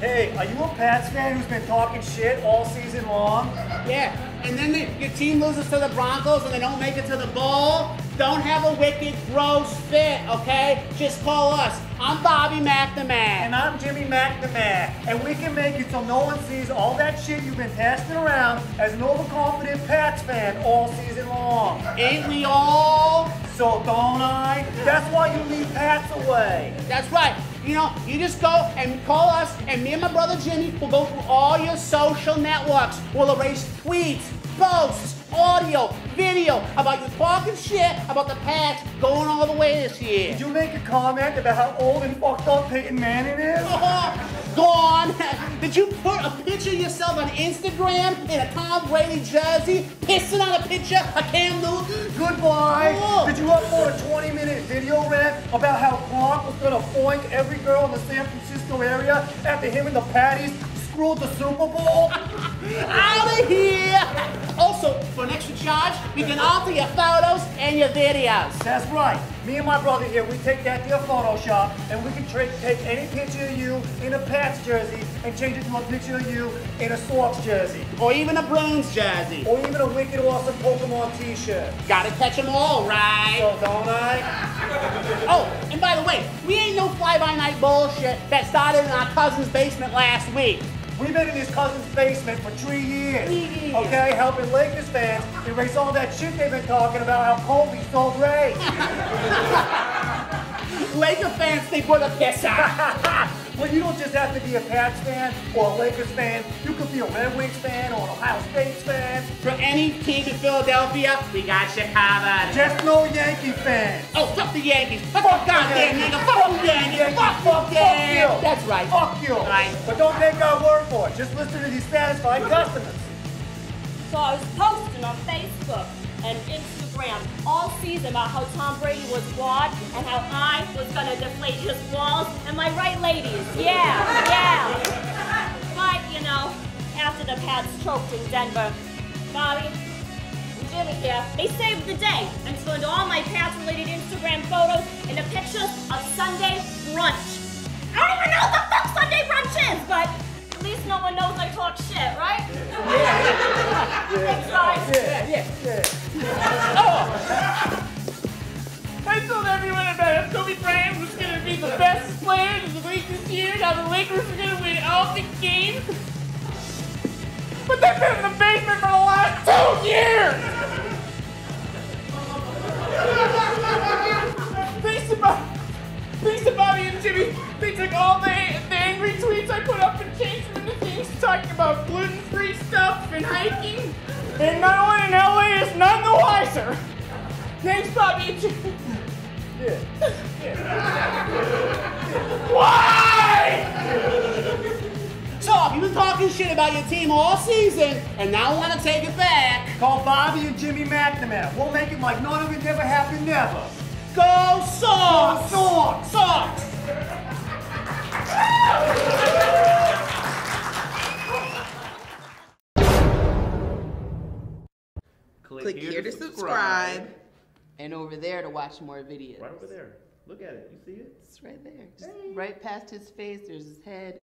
Hey, are you a Pats fan who's been talking shit all season long? Yeah, and then the, your team loses to the Broncos and they don't make it to the bowl. Don't have a wicked, gross fit, okay? Just call us. I'm Bobby McNamara. And I'm Jimmy McNamara, and we can make it so no one sees all that shit you've been passing around as an overconfident Pats fan all season long. Ain't we all? So don't I? That's why you leave Pats away. That's right. You know, you just go and call us, and me and my brother Jimmy will go through all your social networks. We'll erase tweets, posts, audio, video about you talking shit about the Pats going all the way this year. Did you make a comment about how old and fucked up Peyton Manning is? Go on. Did you put a picture of yourself on Instagram in a Tom Brady jersey, pissing on a picture of Cam Newton? Goodbye. Oh. Did you upload a 20 minute video rant about how Gronk was gonna foink every girl in the San Francisco area after him and the Patties screwed the Super Bowl? Out of here! Also, for an extra charge, we can alter your photos and your videos. That's right. Me and my brother here, we take that to your Photoshop and we can take any picture of you in a Pats jersey and change it to a picture of you in a Sox jersey. Or even a Bruins jersey. Or even a wicked awesome Pokemon t-shirt. Gotta catch them all, right? So don't I? Oh, and by the way, we ain't no fly-by-night bullshit that started in our cousin's basement last week. We've been in his cousin's basement for three years. Three years. Okay, helping Lakers fans erase all that shit they've been talking about how Kobe's so great. Laker fans think we're the pisser. well, you don't just have to be a Pats fan or a Lakers fan. You could be a Red Wings fan or an Ohio State fan. For any team in Philadelphia, we got you covered. Just no Yankee fans. Oh, fuck the Yankees. Fuck, Fuck goddamn Yankees. nigga. Fuck the Yankees. Yankees. Fuck, Fuck, fuck, fuck yeah. You. That's right. Fuck you. Right. But don't take our word for it. Just listen to these satisfied customers. So I was posting on Facebook and Instagram all season about how Tom Brady was flawed and how I was gonna deflate his walls. Am I right, ladies? Yeah, yeah. But, you know, after the Pats choked in Denver, Bobby and Jimmy here, they saved the day and turned all my Pats-related Instagram photos into pictures of Sunday brunch. At least no one knows I talk shit, right? Thanks, guys. Yeah, yeah, yeah. Oh. I told everyone about how Kobe Bryant was going to be the best player in the league this year, and how the Lakers were going to win all the games. About gluten-free stuff and hiking. And no one in LA is none the wiser. Thanks, Bobby and Jimmy. Why? So, you've been talking shit about your team all season and now I want to take it back, Call Bobby and Jimmy McNamara. We'll make it like none of it never happened never. go Sox! Sox! Sox! Click here to subscribe. And over there to watch more videos. Right over there. Look at it. You see it? It's right there. Just right past his face, there's his head.